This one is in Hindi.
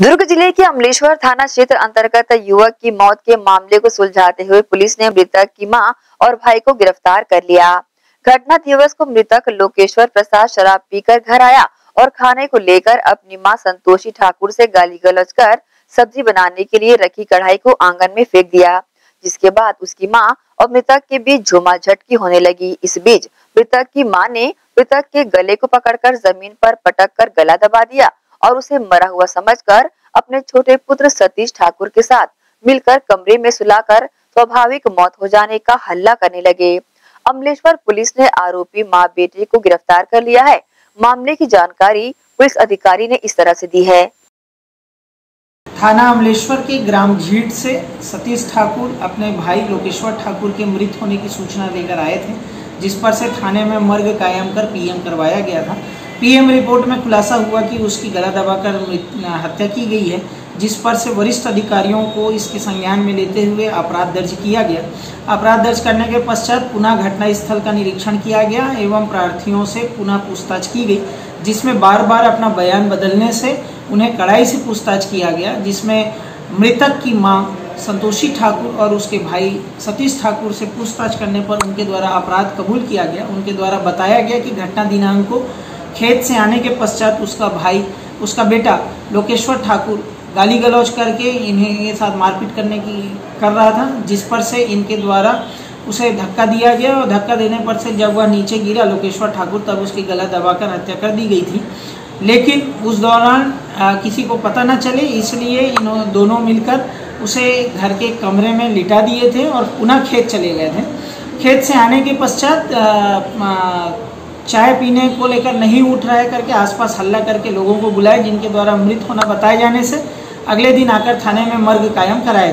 दुर्ग ज़िले के अमलेश्वर थाना क्षेत्र अंतर्गत युवक की मौत के मामले को सुलझाते हुए पुलिस ने मृतक की माँ और भाई को गिरफ़्तार कर लिया। घटना दिवस को मृतक लोकेश्वर प्रसाद शराब पीकर घर आया और खाने को लेकर अपनी माँ संतोषी ठाकुर से गाली गलौज कर सब्ज़ी बनाने के लिए रखी कढ़ाई को आँगन में फेंक दिया, जिसके बाद उसकी माँ और मृतक के बीच झुमा झटकी होने लगी। इस बीच मृतक की माँ ने मृतक के गले को पकड़कर ज़मीन पर पटक कर गला दबा दिया और उसे मरा हुआ समझकर अपने छोटे पुत्र सतीश ठाकुर के साथ मिलकर कमरे में सुलाकर स्वाभाविक मौत हो जाने का हल्ला करने लगे। अमलेश्वर पुलिस ने आरोपी माँ बेटे को गिरफ़्तार कर लिया है। मामले की जानकारी पुलिस अधिकारी ने इस तरह से दी है। थाना अमलेश्वर के ग्राम झीट से सतीश ठाकुर अपने भाई लोकेश्वर ठाकुर के मृत होने की सूचना लेकर आए थे। जिस पर से थाने में मर्ग कायम कर पीएम करवाया गया था। पीएम रिपोर्ट में खुलासा हुआ कि उसकी गला दबाकर हत्या की गई है, जिस पर से वरिष्ठ अधिकारियों को इसके संज्ञान में लेते हुए अपराध दर्ज किया गया। अपराध दर्ज करने के पश्चात पुनः घटना स्थल का निरीक्षण किया गया एवं प्रार्थियों से पुनः पूछताछ की गई, जिसमें बार बार अपना बयान बदलने से उन्हें कड़ाई से पूछताछ किया गया, जिसमें मृतक की माँ संतोषी ठाकुर और उसके भाई सतीश ठाकुर से पूछताछ करने पर उनके द्वारा अपराध कबूल किया गया। उनके द्वारा बताया गया कि घटना दिनांक को खेत से आने के पश्चात उसका भाई, उसका बेटा लोकेश्वर ठाकुर गाली गलौज करके इन्हें के साथ मारपीट करने की, कर रहा था, जिस पर से इनके द्वारा उसे धक्का दिया गया और धक्का देने पर से जब वह नीचे गिरा, लोकेश्वर ठाकुर तब उसकी गला दबाकर हत्या कर दी गई थी। लेकिन उस दौरान किसी को पता न चले, इसलिए इन दोनों मिलकर उसे घर के कमरे में लिटा दिए थे और पुनः खेत चले गए थे। खेत से आने के पश्चात चाय पीने को लेकर नहीं उठ रहा है करके आसपास हल्ला करके लोगों को बुलाए जिनके द्वारा मृत होना बताए जाने से अगले दिन आकर थाने में मर्ग कायम कराया